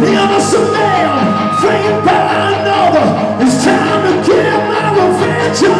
the other surveilled, by another. It's time to get my revenge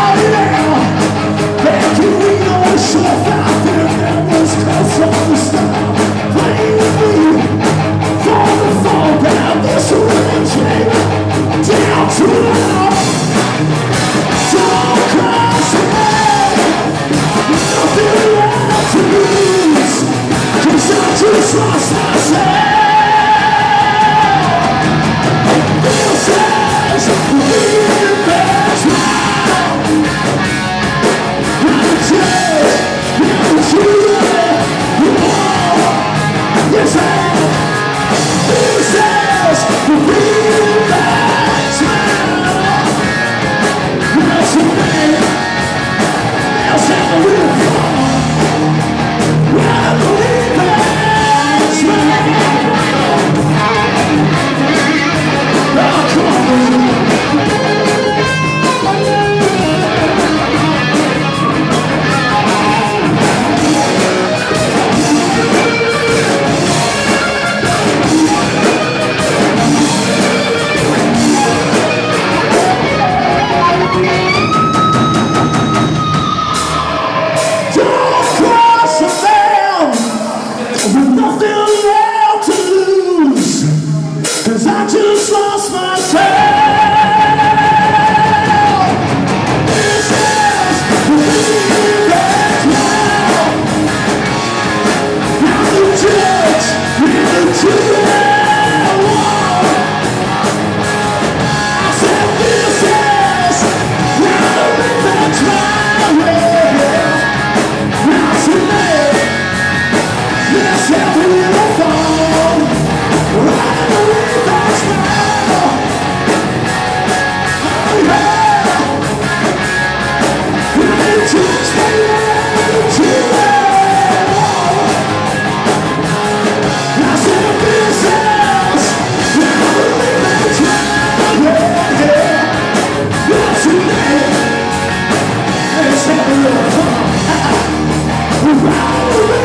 Música